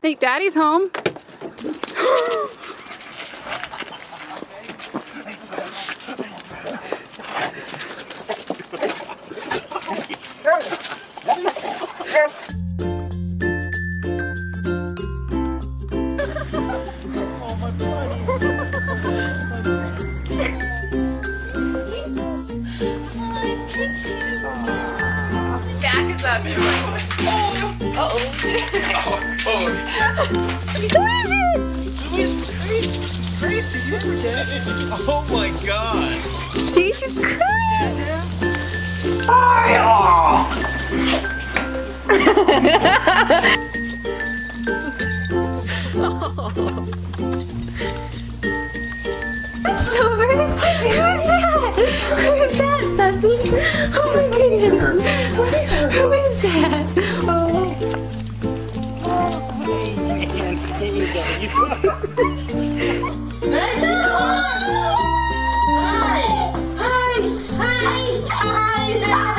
Think Daddy's home. Back is up. Oh my god. See, she's crying. Silver? Who is that? Who is that, Betsy? Oh my goodness. Who is that? Hi, Dad.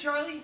Charlie.